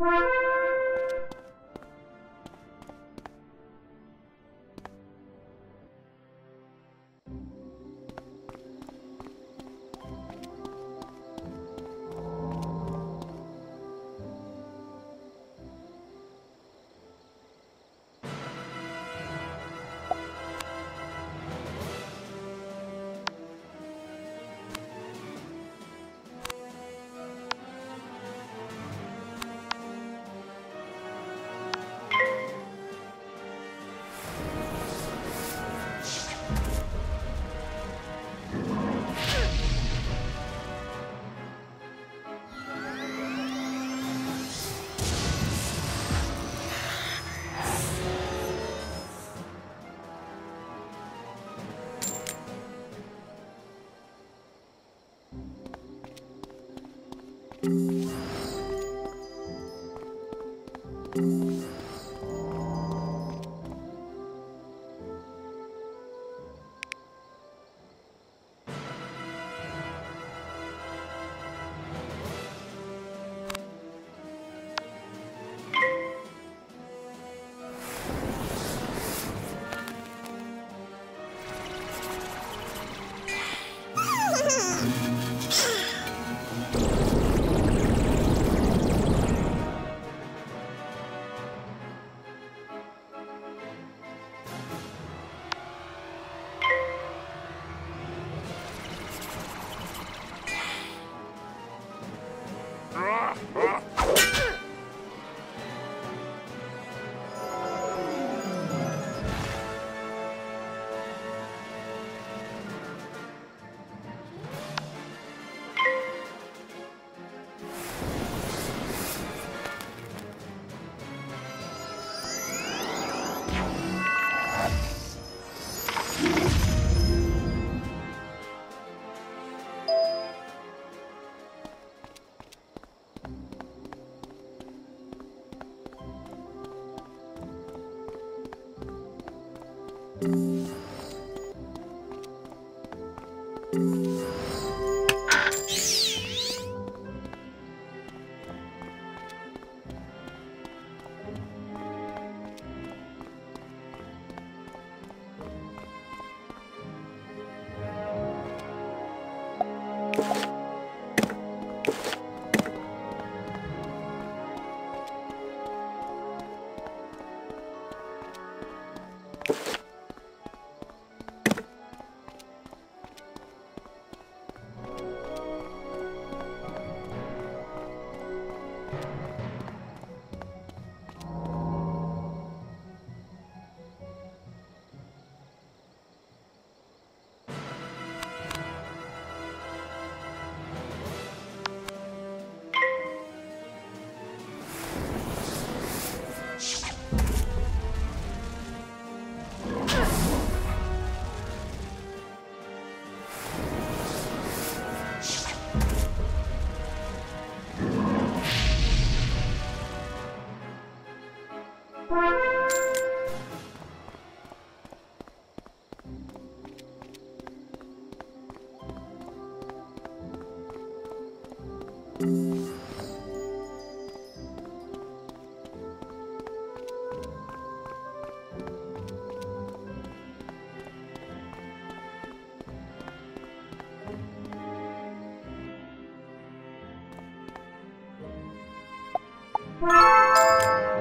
Bye. Ah! Música you